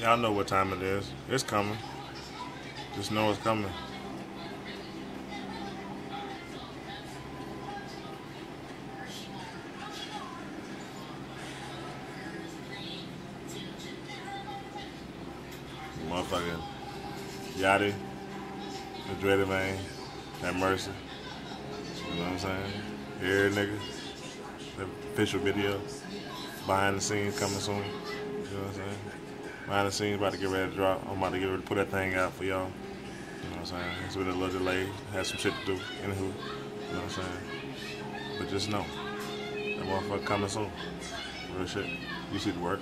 Y'all know what time it is. It's coming. Just know it's coming. Motherfucking Yachty, the man, that mercy. You know what I'm saying? Here, nigga. The official video. Behind the scenes coming soon. You know what I'm saying? Behind the scenes about to get ready to drop. I'm about to get ready to put that thing out for y'all. You know what I'm saying? It's been a little delay. Had some shit to do. Anywho. You know what I'm saying? But just know. That motherfucker coming soon. Real shit. You see the work.